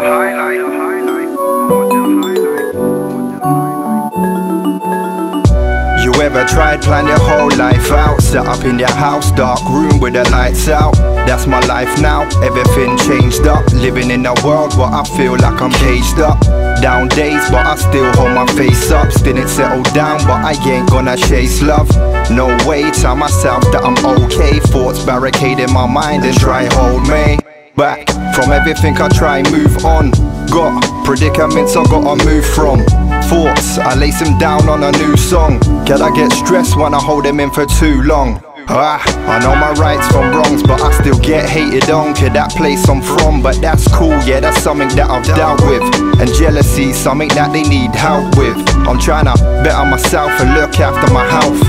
You ever tried plan your whole life out? Set up in your house, dark room with the lights out. That's my life now, everything changed up. Living in a world where I feel like I'm caged up. Down days, but I still hold my face up. Still ain't settled down, but I ain't gonna chase love. No way, tell myself that I'm okay. Thoughts barricade in my mind and try hold me back from everything I try move on. Got predicaments I gotta move from. Thoughts, I lace them down on a new song. Can I get stressed when I hold them in for too long? Ah, I know my rights from wrongs, but I still get hated on. Kid, that place I'm from, but that's cool, yeah, that's something that I've dealt with. And jealousy, something that they need help with. I'm trying to better myself and look after my health.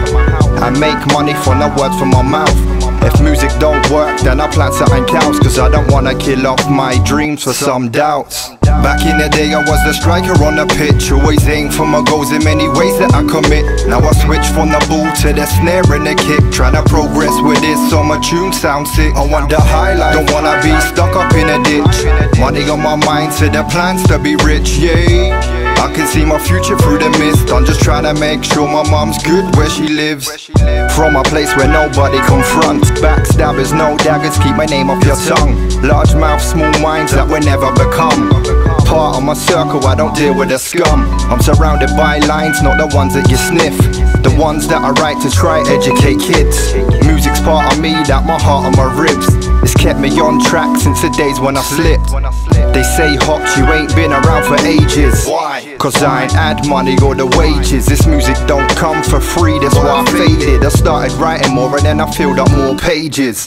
I make money from the words from my mouth. If music don't work, then I plant certain cows Cause I don't wanna kill off my dreams for some doubts. Back in the day I was the striker on the pitch Always aim for my goals in many ways that I commit. Now I switch from the ball to the snare and the kick Trying to progress with this so my tune sounds sick. I want the high life, don't wanna be stuck up in a ditch. Money on my mind, so the plans to be rich, yeah future through the mist. I'm just trying to make sure my mom's good where she lives. From a place where nobody confronts. Backstabbers, no daggers, keep my name off your tongue. Large mouth, small minds that will never become Part of my circle, I don't deal with the scum. I'm surrounded by lines, not the ones that you sniff. The ones that I write to try educate kids. Music's part of me, that my heart and my ribs. It's kept me on track since the days when I slipped. They say Hotch, you ain't been around for ages. Why? Cause I ain't had money or the wages. This music don't come for free, that's why I faded. I started writing more and then I filled up more pages.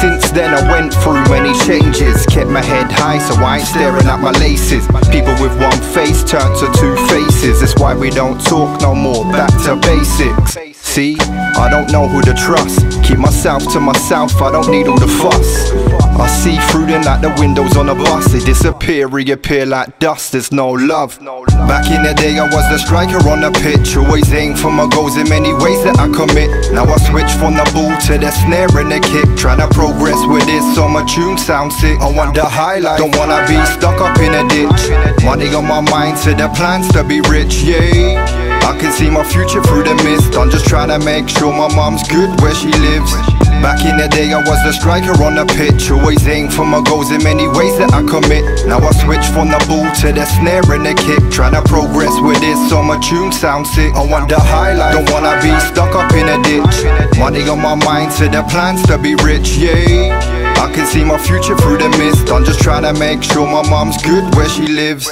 Since then I went through many changes. Kept my head high so I ain't staring at my laces People with one face turn to two faces. That's why we don't talk no more, back to basics. See, I don't know who to trust Keep myself to myself, I don't need all the fuss. I see through them like the windows on a bus They disappear, reappear like dust, there's no love. Back in the day I was the striker on the pitch Always aim for my goals in many ways that I commit. Now I switch from the ball to the snare and the kick Trying to progress with this so my tune sounds sick. I want the high life, don't wanna be stuck up in a ditch. Money on my mind, so the plans to be rich, yeah my future through the mist. I'm just trying to make sure my mom's good where she lives. Back in the day I was the striker on the pitch Always aim for my goals in many ways that I commit. Now I switch from the ball to the snare and the kick Trying to progress with this so my tune. Sounds sick I want the high life, don't wanna be stuck up in a ditch. Money on my mind, so the plans to be rich, yeah. I can see my future through the mist. I'm just trying to make sure my mom's good where she lives